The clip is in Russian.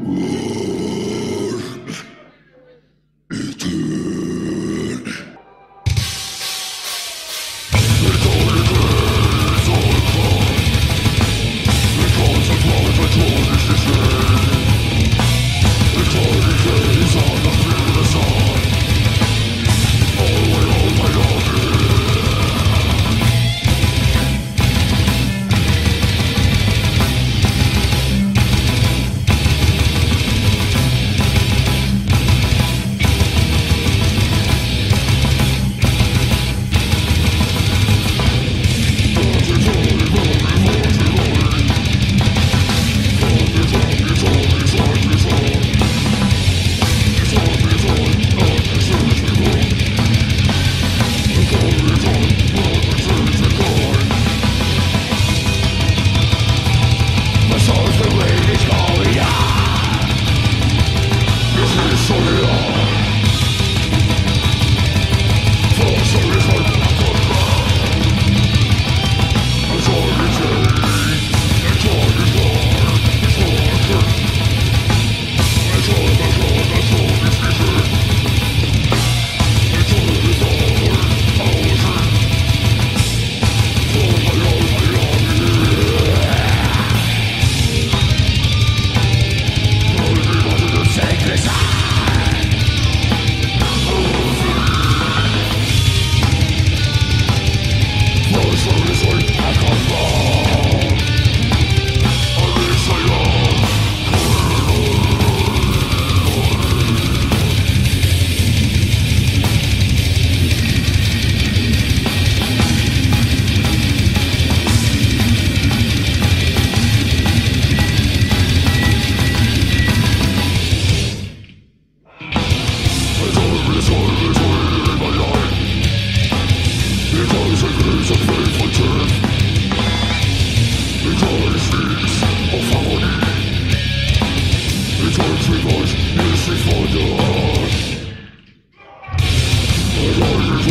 Ложь.